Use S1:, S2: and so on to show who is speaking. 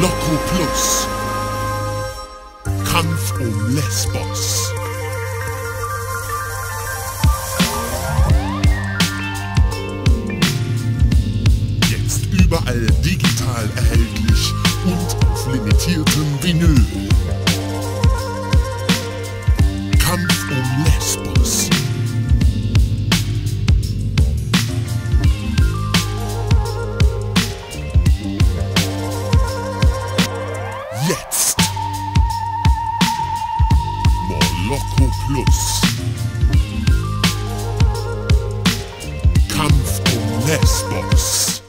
S1: Loco Plus. Kampf um Lesbos. Jetzt überall digital erhältlich und auf limitiertem Vinyl. Jetzt. Moloko Plus. Kampf um Lesbos.